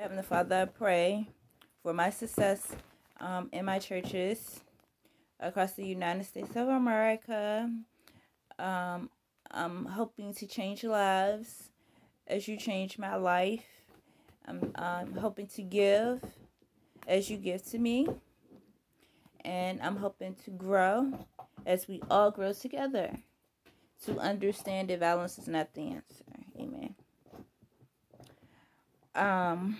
Heavenly Father, I pray for my success um, in my churches across the United States of America. Um, I'm hoping to change lives as you change my life. I'm, I'm hoping to give as you give to me. And I'm hoping to grow as we all grow together to understand that violence is not the answer. Amen. Um,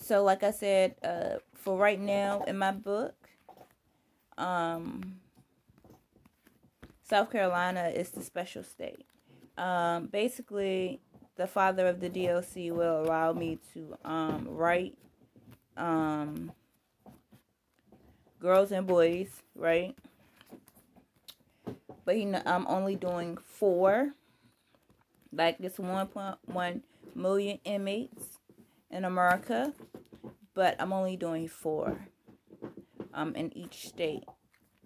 so like I said, uh, for right now in my book, um, South Carolina is the special state. Um, basically, the father of the DLC will allow me to um, write um, girls and boys, right? But he, I'm only doing four like it's 1.1 million inmates in America, but I'm only doing four um, in each state.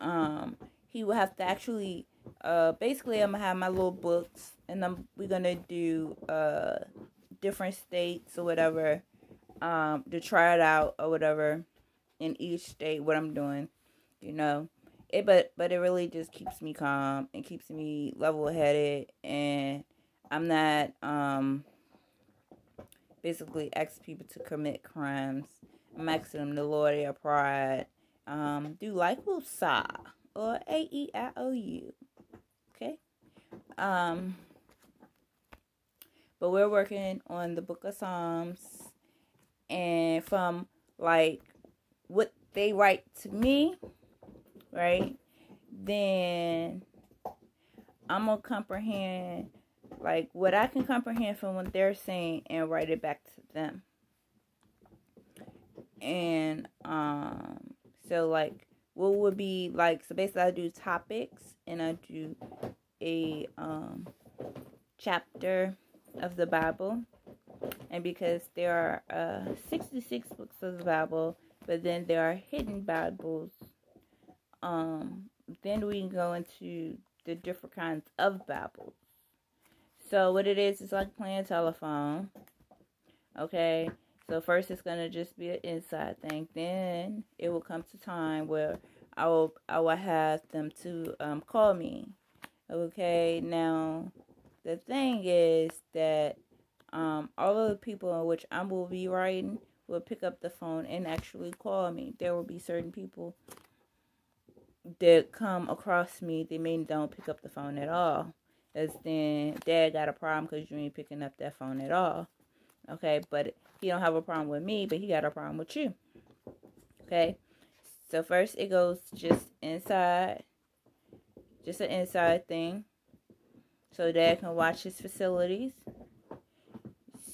Um, he will have to actually, uh, basically, I'm gonna have my little books, and I'm we're gonna do uh different states or whatever, um, to try it out or whatever in each state what I'm doing, you know it but but it really just keeps me calm and keeps me level headed and I'm not um basically asking people to commit crimes. I'm asking them to lower their pride. Um, do like Sa or A E I O U. Okay. Um but we're working on the book of Psalms and from like what they write to me, right? Then I'm gonna comprehend like what I can comprehend from what they're saying and write it back to them. And um so like what would be like so basically I do topics and I do a um chapter of the Bible. And because there are uh 66 books of the Bible, but then there are hidden Bibles, um then we can go into the different kinds of Bibles. So what it is is like playing telephone. Okay. So first it's gonna just be an inside thing. Then it will come to time where I will I will have them to um, call me. Okay. Now the thing is that um, all of the people in which I will be writing will pick up the phone and actually call me. There will be certain people that come across me. They may don't pick up the phone at all as then dad got a problem because you ain't picking up that phone at all. Okay, but he don't have a problem with me, but he got a problem with you. Okay, so first it goes just inside, just an inside thing, so dad can watch his facilities.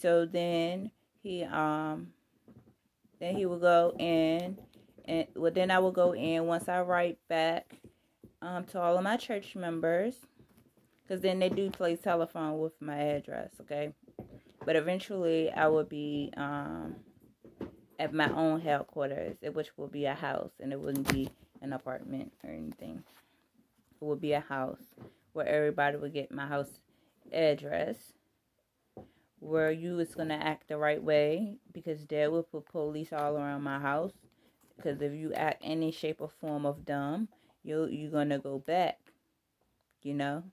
So then he um, then he will go in, and well then I will go in once I write back um to all of my church members because then they do play telephone with my address, okay? But eventually I will be um, at my own headquarters, which will be a house, and it wouldn't be an apartment or anything. It would be a house where everybody would get my house address, where you is gonna act the right way because dad will put police all around my house. Because if you act any shape or form of dumb, you you're gonna go back. You know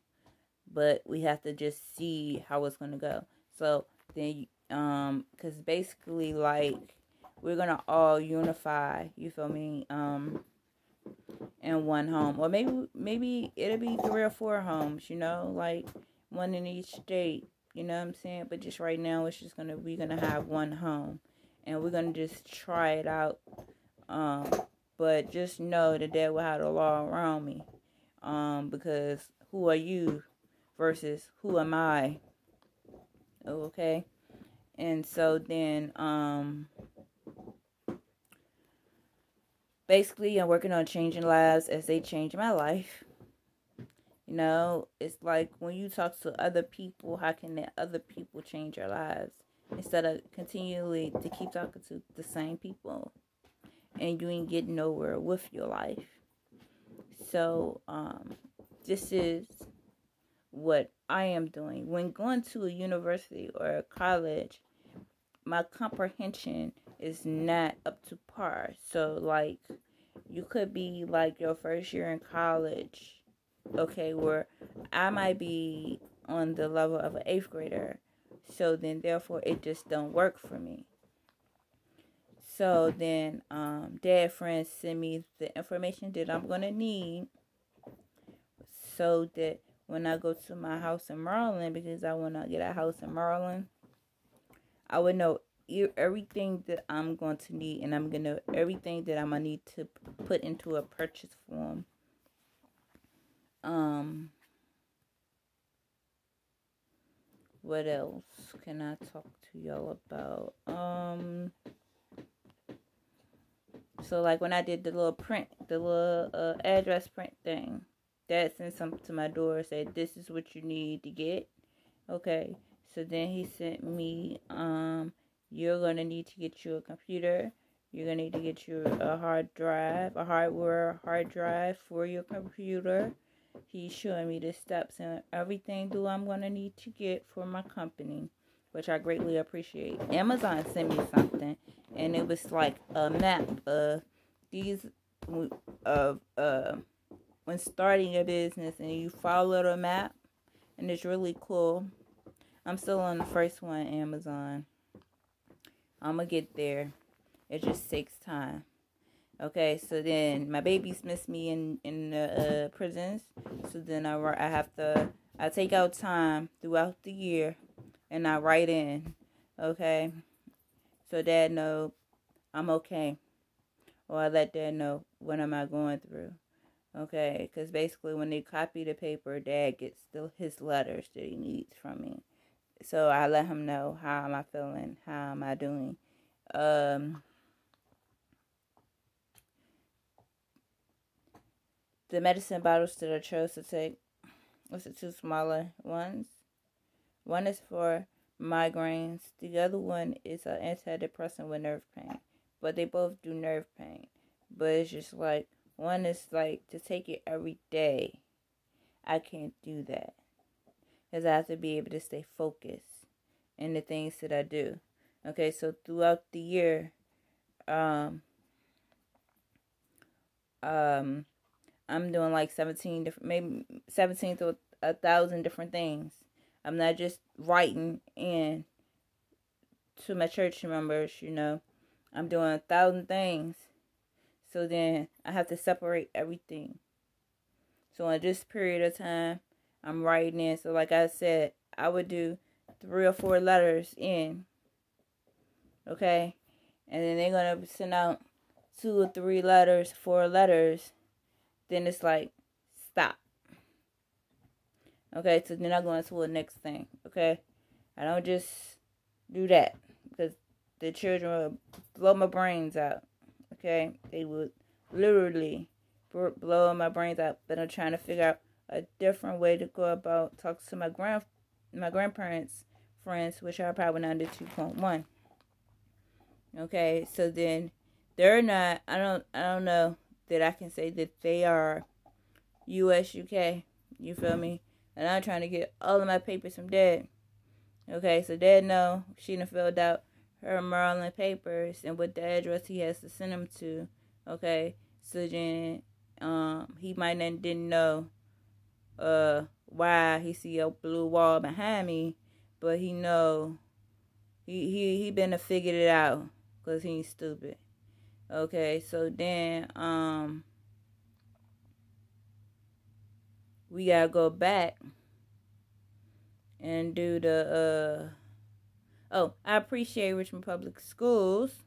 but we have to just see how it's gonna go. So then, um, because basically, like, we're gonna all unify. You feel me? Um, in one home, or maybe maybe it'll be three or four homes. You know, like one in each state. You know what I'm saying? But just right now, it's just gonna we're gonna have one home, and we're gonna just try it out. Um, but just know that there will have the law around me. Um, because who are you versus who am I? Okay. And so then um basically I'm working on changing lives as they change my life. You know, it's like when you talk to other people, how can the other people change your lives? Instead of continually to keep talking to the same people and you ain't getting nowhere with your life. So, um, this is what I am doing. When going to a university or a college, my comprehension is not up to par. So, like, you could be like your first year in college, okay, where I might be on the level of an eighth grader. So then, therefore, it just don't work for me. So then, um, dad friends send me the information that I'm gonna need, so that when I go to my house in Maryland, because I want to get a house in Maryland, I would know everything that I'm going to need, and I'm gonna everything that I'm gonna need to put into a purchase form. Um, what else can I talk to y'all about? Um, so like when I did the little print, the little uh, address print thing, dad sent something to my door said this is what you need to get. Okay, so then he sent me um you're to need to get you a computer. You're to need to get you a hard drive, a hardware hard drive for your computer. He's showing me the steps and everything do I'm to need to get for my company, which I greatly appreciate. Amazon sent me something, and it was like a map of these of uh, when starting a business, and you follow the map, and it's really cool. I'm still on the first one, Amazon. I'm gonna get there. It just takes time. Okay, so then my babies miss me in in the uh, prisons. So then I I have to I take out time throughout the year, and I write in. Okay, so dad know I'm okay, or I let dad know what am I going through. Okay, because basically when they copy the paper, dad gets still his letters that he needs from me. So I let him know how am I feeling, how am I doing. Um, the medicine bottles that I chose to take was the two smaller ones. One is for migraines. The other one is an antidepressant with nerve pain. But they both do nerve pain. But it's just like one is like to take it every day. I can't do that because I have to be able to stay focused in the things that I do. Okay, so throughout the year, um, um, I'm doing like 17 different, maybe 17 to a thousand different things. I'm not just writing in to my church members, you know. I'm doing a thousand things. So then I have to separate everything. So in this period of time, I'm writing in. So like I said, I would do three or four letters in. Okay? And then they're gonna send out two or three letters, four letters. Then it's like stop. Okay, so then I go into the next thing. Okay? I don't just do that because the children will blow my brains out. Okay? They would literally blow my brains out. But I'm trying to figure out a different way to go about talk to my grand my grandparents friends, which are probably not under two point one. Okay, so then they're not. I don't. I don't know that I can say that they are U.S. UK. You feel me? And I'm trying to get all of my papers from Dad. Okay, so Dad know she done filled out her Maryland papers and what the address he has to send them to. Okay, so then um he might not didn't know uh why he see a blue wall behind me, but he know he he he been to figured it out because he ain't stupid. Okay, so then um we gotta go back and do the uh oh I appreciate Richmond Public Schools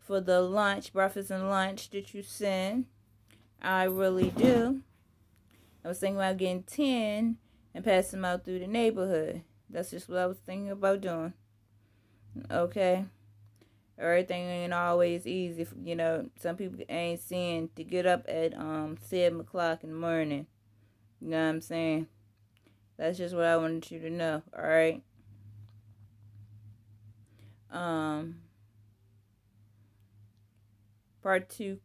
for the lunch, breakfast and lunch that you send. I really do. I was thinking about getting 10 and passing them out through the neighborhood. That's just what I was thinking about doing. Okay. Everything ain't always easy. You know, some people ain't seeing to get up at um seven o'clock in the morning. You know what I'm saying? That's just what I wanted you to know. All right. Um. Part two